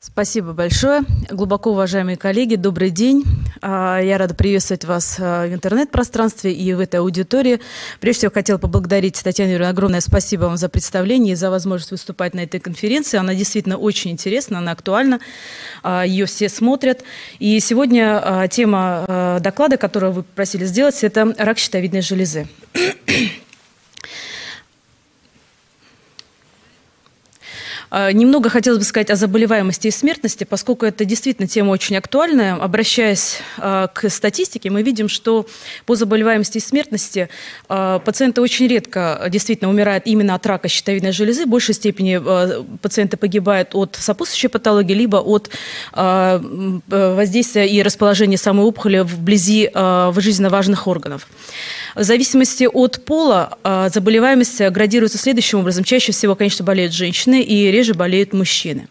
Спасибо большое. Глубоко уважаемые коллеги, добрый день. А, я рада приветствовать вас а, в интернет-пространстве и в этой аудитории. Прежде всего, хотела поблагодарить Татьяну Юрьевну. Огромное спасибо вам за представление и за возможность выступать на этой конференции. Она действительно очень интересна, она актуальна. А, Ее все смотрят. И сегодня тема доклада, которую вы просили сделать, это рак щитовидной железы. Немного хотелось бы сказать о заболеваемости и смертности, поскольку это действительно тема очень актуальная. Обращаясь а, к статистике, мы видим, что по заболеваемости и смертности а, пациенты очень редко действительно умирают именно от рака щитовидной железы. В большей степени пациенты погибают от сопутствующей патологии, либо от воздействия и расположения самой опухоли вблизи жизненно важных органов. В зависимости от пола заболеваемость градируется следующим образом. Чаще всего, конечно, болеют женщины и реже болеют мужчины.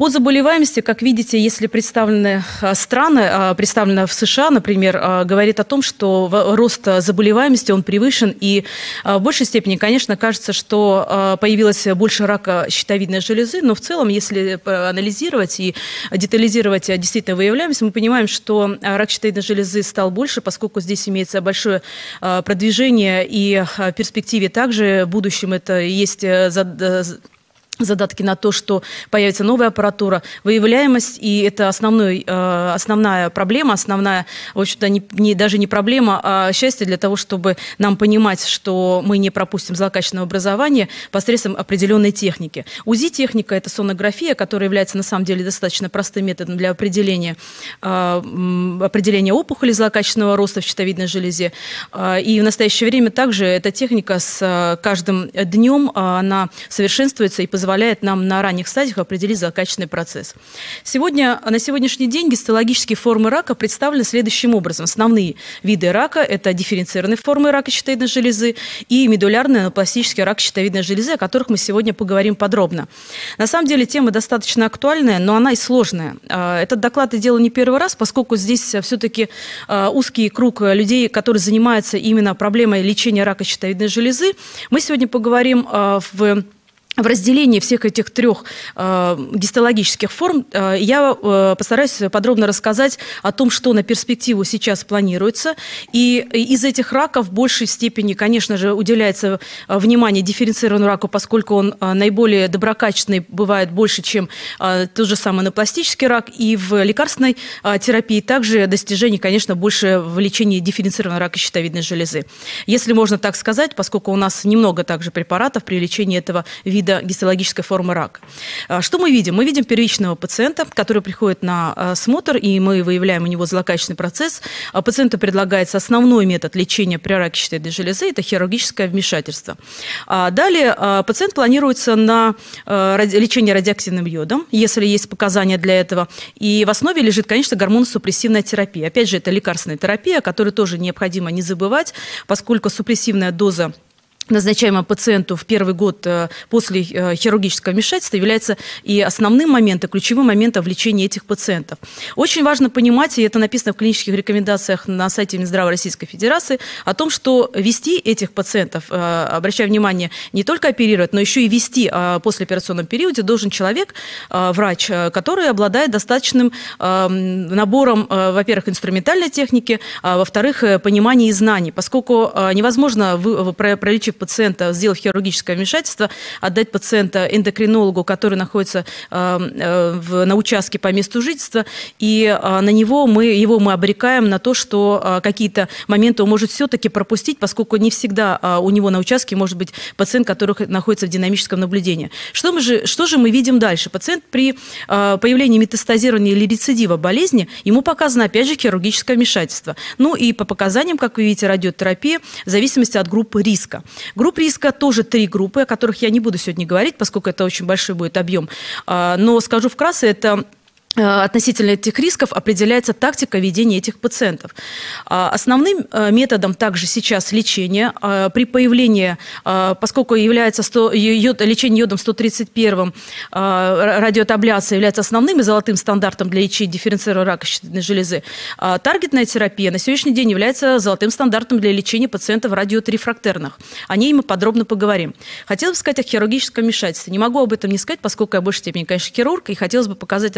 По заболеваемости, как видите, если представлены а, страны, а, представлена в США, например, а, говорит о том, что рост заболеваемости, он превышен, и в большей степени, конечно, кажется, что появилось больше рака щитовидной железы, но в целом, если анализировать и детализировать действительно выявляемость, мы понимаем, что рак щитовидной железы стал больше, поскольку здесь имеется большое продвижение, и в перспективе также в будущем это есть э, задатки на то, что появится новая аппаратура, выявляемость, и это основной, э, основная проблема, основная, в общем-то, не, не, даже не проблема, а счастье для того, чтобы нам понимать, что мы не пропустим злокачественное образование посредством определенной техники. УЗИ-техника – это сонография, которая является, на самом деле, достаточно простым методом для определения, э, определения опухоли злокачественного роста в щитовидной железе. Э, и в настоящее время также эта техника с каждым днем, она совершенствуется и позволяет позволяет нам на ранних стадиях определить злокачественный процесс. Сегодня, на сегодняшний день гистологические формы рака представлены следующим образом. Основные виды рака – это дифференцированные формы рака щитовидной железы и медулярный анапластический рак щитовидной железы, о которых мы сегодня поговорим подробно. На самом деле тема достаточно актуальная, но она и сложная. А, этот доклад я делаю не первый раз, поскольку здесь все-таки а, узкий круг людей, которые занимаются именно проблемой лечения рака щитовидной железы. Мы сегодня поговорим а, в в разделении всех этих трех э, гистологических форм э, я э, постараюсь подробно рассказать о том, что на перспективу сейчас планируется. И из этих раков в большей степени, конечно же, уделяется э, внимание дифференцированному раку, поскольку он э, наиболее доброкачественный, бывает больше, чем э, тот же самый анапластический рак. И в лекарственной э, терапии также достижений, конечно, больше в лечении дифференцированного рака щитовидной железы. Если можно так сказать, поскольку у нас немного также препаратов при лечении этого вида вида гистологической формы рака. А, что мы видим? Мы видим первичного пациента, который приходит на а, смотр, и мы выявляем у него злокачественный процесс. А, пациенту предлагается основной метод лечения при раке щитовидной железы – это хирургическое вмешательство. Далее пациент планируется на лечение радиоактивным йодом, если есть показания для этого. И в основе лежит, конечно, гормоносупрессивная терапия. Опять же, это лекарственная терапия, о которой тоже необходимо не забывать, поскольку супрессивная доза назначаемая пациенту в первый год э, после э, хирургического вмешательства является и основным моментом, ключевым моментом в лечении этих пациентов. Очень важно понимать, и это написано в клинических рекомендациях на сайте Минздрава Российской Федерации, о том, что вести этих пациентов, э, обращая внимание, не только оперировать, но еще и вести в послеоперационном периоде должен человек, врач, который обладает достаточным набором, во-первых, инструментальной техники, а во-вторых, понимания и знаний, поскольку невозможно, пролечив пациента, сделав хирургическое вмешательство, отдать пациента эндокринологу, который находится э, э, на участке по месту жительства, и э, на него мы, его мы обрекаем на то, что какие-то моменты он может все-таки пропустить, поскольку не всегда у него на участке может быть пациент, который находится в динамическом наблюдении. Что, мы же, что же мы видим дальше? Пациент при появлении метастазирования или рецидива болезни, ему показано, опять же, хирургическое вмешательство. Ну и по показаниям, как вы видите, радиотерапия в зависимости от группы риска. Групп риска тоже три группы, о которых я не буду сегодня говорить, поскольку это очень большой будет объем. А, но скажу вкратце, это относительно этих рисков определяется тактика ведения этих пациентов. А, основным э, методом также сейчас лечения э, при появлении, поскольку является 100, йод, лечение йодом 131 радиойодабляция является основным и золотым стандартом для лечения дифференцированной рака щитовидной железы, таргетная терапия на сегодняшний день является золотым стандартом для лечения пациентов радиойодрефрактерных. О ней мы подробно поговорим. Хотелось бы сказать о хирургическом вмешательстве. Не могу об этом не сказать, поскольку я в большей степени, конечно, хирург, и хотелось бы показать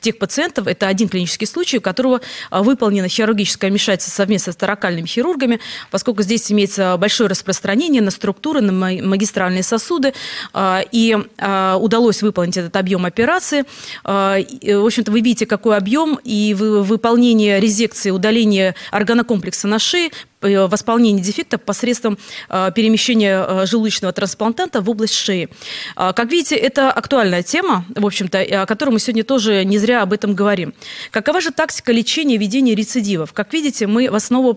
тех пациентов, это один клинический случай, у которого а, выполнено хирургическое вмешательство совместно с таракальными хирургами, поскольку здесь имеется большое распространение на структуры, на магистральные сосуды, а, и а, удалось выполнить этот объем операции. В общем-то, вы видите, какой объем, и выполнение резекции, удаления органокомплекса на шее восполнение дефекта посредством э, перемещения э, желудочного трансплантанта в область шеи. Как видите, это актуальная тема, в общем-то, о которой мы сегодня тоже не зря об этом говорим. Какова же тактика лечения ведения рецидивов? Как видите, мы в основу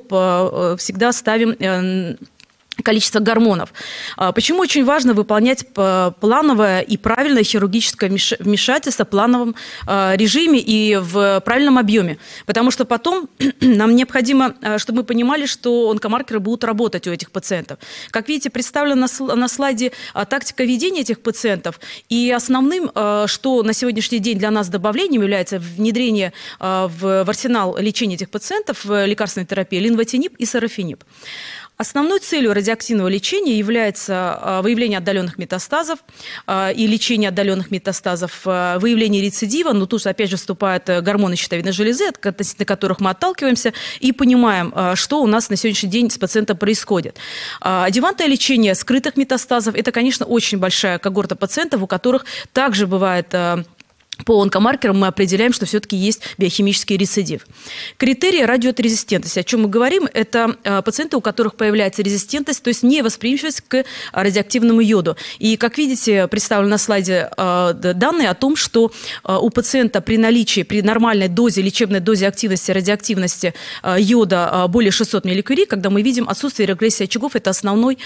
всегда ставим количество гормонов. А, почему очень важно выполнять плановое и правильное хирургическое вмешательство в плановом а, режиме и в правильном объеме? Потому что потом нам необходимо, а, чтобы мы понимали, что онкомаркеры будут работать у этих пациентов. Как видите, представлена на слайде тактика ведения этих пациентов. И основным, что на сегодняшний день для нас добавлением является внедрение в арсенал лечения этих пациентов лекарственной терапии линвотинип и сарафинип. Основной целью радиоактивного лечения является а, выявление отдаленных метастазов а, и лечение отдаленных метастазов, а, выявление рецидива, но тут опять же вступают э, гормоны щитовидной железы, относительно которых мы отталкиваемся, и понимаем, что у нас на сегодняшний день с пациентом происходит. Адювантное лечение скрытых метастазов – это, конечно, очень большая когорта пациентов, у которых также бывает по онкомаркерам мы определяем, что все-таки есть биохимический рецидив. Критерии радиотрезистентности, о чем мы говорим, это э, пациенты, у которых появляется резистентность, то есть невосприимчивость к радиоактивному йоду. И, как видите, представлены на слайде э, данные о том, что э, у пациента при наличии, при нормальной дозе, лечебной дозе активности, радиоактивности йода более 600 милликюри, когда мы видим отсутствие регрессии очагов, это основной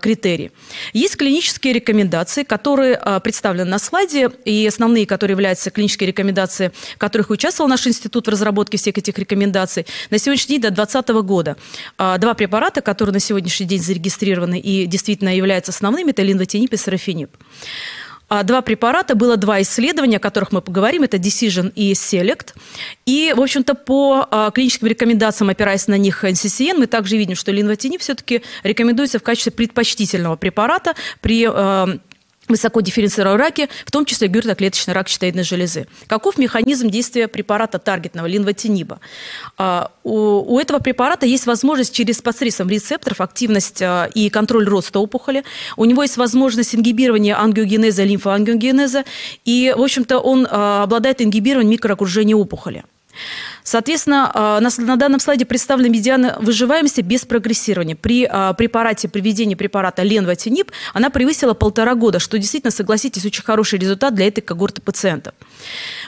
критерий. Есть клинические рекомендации, которые представлены на слайде, и основные, которые являются являются клинические рекомендации, в которых участвовал наш институт в разработке всех этих рекомендаций. На сегодняшний день до 2020 года а, два препарата, которые на сегодняшний день зарегистрированы и действительно являются основными, это линвотинип и сарафинип. А, два препарата, было два исследования, о которых мы поговорим, это Decision и Select. И, в общем-то, по а, клиническим рекомендациям, опираясь на них NCCN, мы также видим, что линвотинип все-таки рекомендуется в качестве предпочтительного препарата при высоко дифференцированном раке, в том числе гюртоклеточный рак щитовидной железы. Каков механизм действия препарата таргетного линвотиниба? А, у этого препарата есть возможность через посредством рецепторов активность а, и контроль роста опухоли. У него есть возможность ингибирования ангиогенеза, лимфоангиогенеза. И, в общем-то, он а, обладает ингибированием микроокружения опухоли. Соответственно, а, на данном слайде представлена медиана выживаемости без прогрессирования. При а, препарате, при введении препарата ленвотинип она превысила полтора года, что действительно, согласитесь, очень хороший результат для этой когорты пациентов.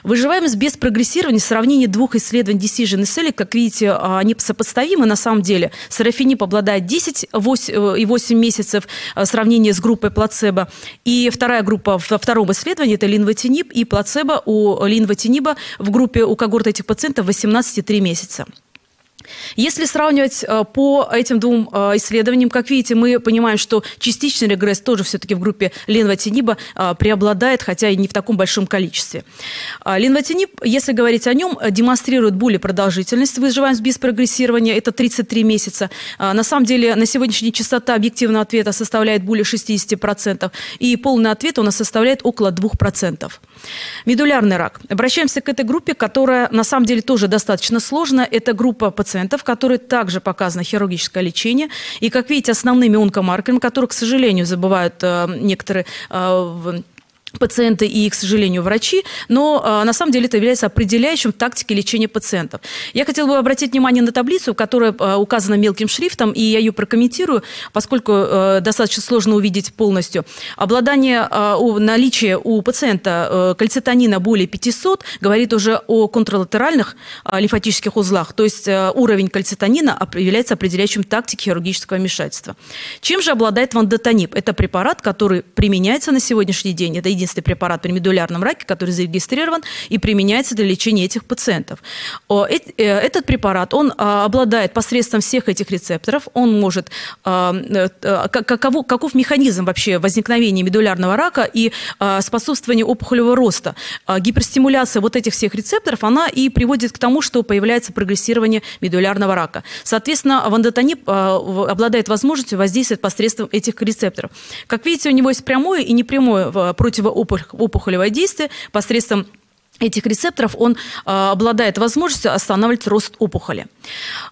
Выживаемость без прогрессирования в сравнении двух исследований Decision и Select, как видите, а, они сопоставимы на самом деле. Сарафинип обладает 10 и 8 месяцев в сравнении с группой плацебо. И вторая группа во втором исследовании – это линвотинип и плацебо у линвотиниба в группе у когорты этих пациентов 18 18,3 месяца. Если сравнивать э, по этим двум э, исследованиям, как видите, мы понимаем, что частичный регресс тоже все-таки в группе ленвотиниба э, преобладает, хотя и не в таком большом количестве. Ленвотиниб, если говорить о нем, демонстрирует более продолжительность выживаемость без прогрессирования, это 33 месяца. На самом деле, на сегодняшний день частота объективного ответа составляет более 60%, и полный ответ у нас составляет около 2%. Медулярный рак. Обращаемся к этой группе, которая на самом деле тоже достаточно сложная. Это группа пациентов, которые также показано хирургическое лечение. И, как видите, основными онкомаркерами, которые, к сожалению, забывают э, некоторые э, пациенты и, к сожалению, врачи, но э, на самом деле это является определяющим в тактике лечения пациентов. Я хотела бы обратить внимание на таблицу, которая э, указана мелким шрифтом, и я ее прокомментирую, поскольку э, достаточно сложно увидеть полностью. Обладание, э, наличие у пациента э, кальцитонина более 500 говорит уже о контралатеральных э, лимфатических узлах, то есть э, уровень кальцитонина является определяющим тактике хирургического вмешательства. Чем же обладает вандотонип? Это препарат, который применяется на сегодняшний день, это единственный препарат при медулярном раке, который зарегистрирован и применяется для лечения этих пациентов. Этот препарат, он обладает посредством всех этих рецепторов, он может, каково, каков механизм вообще возникновения медулярного рака и способствования опухолевого роста. Гиперстимуляция вот этих всех рецепторов, она и приводит к тому, что появляется прогрессирование медулярного рака. Соответственно, вандотонип обладает возможностью воздействовать посредством этих рецепторов. Как видите, у него есть прямое и непрямое э, противоопухолевое действие посредством этих рецепторов, он а, обладает возможностью останавливать рост опухоли.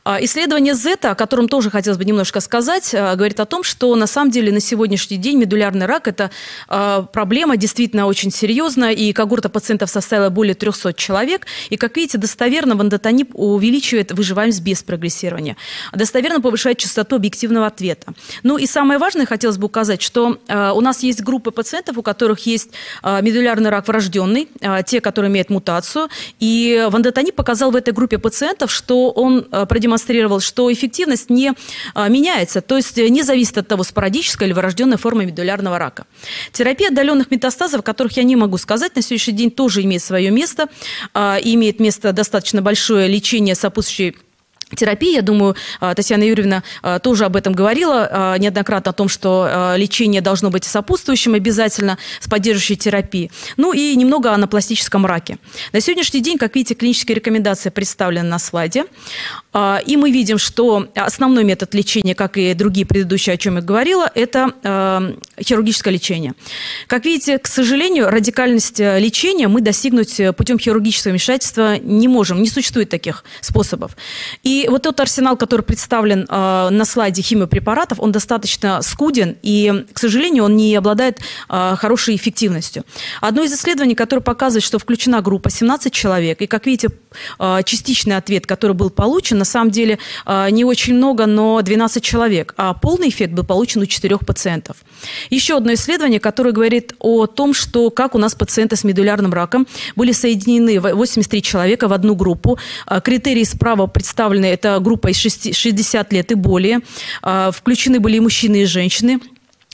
А, исследование Зета, о котором тоже хотелось бы немножко сказать, а, говорит о том, что на самом деле на сегодняшний день медулярный рак – это а, проблема действительно очень серьезная, и когорта пациентов составила более 300 человек. И, как видите, достоверно вандотонип увеличивает выживаемость без прогрессирования. Достоверно повышает частоту объективного ответа. Ну и самое важное, хотелось бы указать, что а, у нас есть группы пациентов, у которых есть а, медулярный рак врожденный, а, те, которые имеет мутацию. И Вандетани показал в этой группе пациентов, что он э, продемонстрировал, что эффективность не э, меняется, то есть не зависит от того, спорадическая или врожденная форма медулярного рака. Терапия отдаленных метастазов, о которых я не могу сказать, на сегодняшний день тоже имеет свое место, э, имеет место достаточно большое лечение сопутствующей терапии. Я думаю, а, Татьяна Юрьевна а, тоже об этом говорила а, неоднократно, о том, что лечение должно быть сопутствующим обязательно с поддерживающей терапией. Ну и немного о анапластическом раке. На сегодняшний день, как видите, клинические рекомендации представлены на слайде. И мы видим, что основной метод лечения, как и другие предыдущие, о чем я говорила, это хирургическое лечение. Как видите, к сожалению, радикальность э, лечения мы достигнуть путем хирургического вмешательства не можем. Не существует таких способов. И и вот тот арсенал, который представлен э, на слайде химиопрепаратов, он достаточно скуден, и, к сожалению, он не обладает э, хорошей эффективностью. Одно из исследований, которое показывает, что включена группа 17 человек, и, как видите, э, частичный ответ, который был получен, на самом деле э, не очень много, но 12 человек, а полный эффект был получен у 4 пациентов. Еще одно исследование, которое говорит о том, что как у нас пациенты с медулярным раком были соединены 83 человека в одну группу. Критерии справа представлены это группа из 60 лет и более. А, включены были и мужчины, и женщины.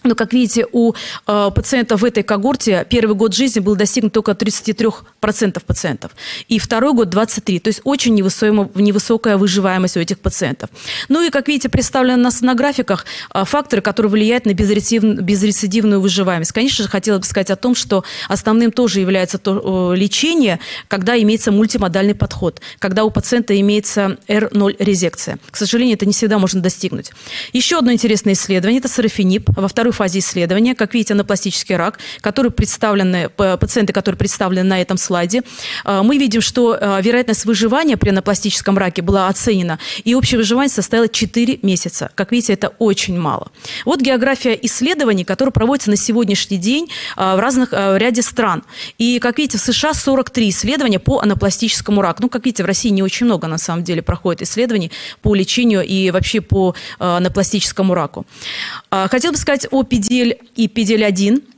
Но, как видите, у э, пациентов в этой когорте первый год жизни был достигнут только 33% пациентов. И второй год 23%. То есть очень невысокая выживаемость у этих пациентов. Ну и, как видите, представлены у нас на графиках э, факторы, которые влияют на безрецидивную, безрецидивную выживаемость. Конечно же, хотела бы сказать о том, что основным тоже является то, э, лечение, когда имеется мультимодальный подход, когда у пациента имеется R0 резекция. К сожалению, это не всегда можно достигнуть. Еще одно интересное исследование – это сарафинип. Во второй фазе исследования, как видите, анапластический рак, который представлены, пациенты, которые представлены на этом слайде. А, мы видим, что а, вероятность выживания при анапластическом раке была оценена, и общее выживание составило 4 месяца. Как видите, это очень мало. Вот география исследований, которые проводятся на сегодняшний день а, в разных в ряде стран. И, как видите, в США 43 исследования по анапластическому раку. Ну, как видите, в России не очень много, на самом деле, проходит исследований по лечению и вообще по анапластическому раку. Хотел бы сказать о PDL и PDL-1.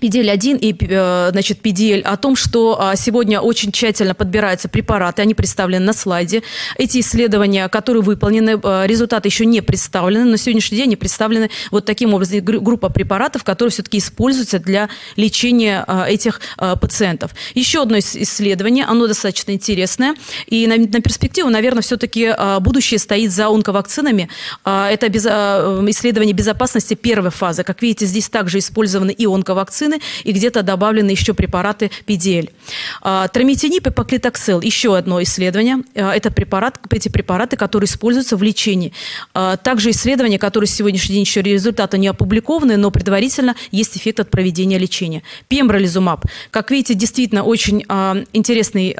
PDL-1 и э, значит, PDL о том, что а, сегодня очень тщательно подбираются препараты, они представлены на слайде. Эти исследования, которые выполнены, э, результаты еще не представлены, но сегодняшний день они представлены вот таким образом. Группа препаратов, которые все-таки используются для лечения а, этих а, пациентов. Еще одно исследование, оно достаточно интересное, и на, на перспективу, наверное, все-таки будущее стоит за онковакцинами. Это без, исследование безопасности первой фазы. Как видите, здесь также использованы и онковакцины, вакцины, и где-то добавлены еще препараты PDL. А, трамитинип и поклитоксел – еще одно исследование. А, это препарат, эти препараты, которые используются в лечении. А, также исследования, которые сегодняшний день еще результаты не опубликованы, но предварительно есть эффект от проведения лечения. Пембролизумаб. Как видите, действительно очень интересный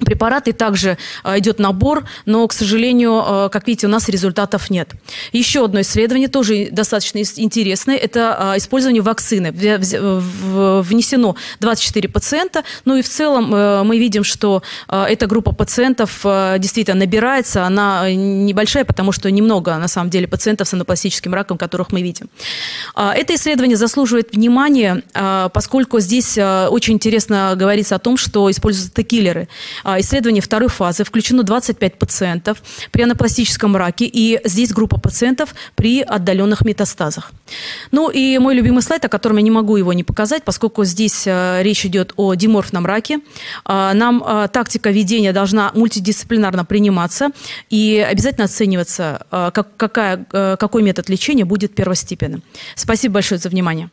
препараты, также а, идет набор, но, к сожалению, а, как видите, у нас результатов нет. Еще одно исследование, тоже достаточно интересное, это а, использование вакцины. Внесено 24 пациента, ну и в целом э, мы видим, что эта группа пациентов действительно набирается, она небольшая, потому что немного, на самом деле, пациентов с анапластическим раком, которых мы видим. Это исследование заслуживает внимания, поскольку здесь очень интересно говорится о том, что используются текиллеры. Исследования второй фазы включено 25 пациентов при анапластическом раке, и здесь группа пациентов при отдаленных метастазах. Ну и мой любимый слайд, о котором я не могу его не показать, поскольку здесь речь идет о диморфном раке. Нам тактика ведения должна мультидисциплинарно приниматься и обязательно оцениваться, как, какая, какой метод лечения будет первостепенным. Спасибо большое за внимание.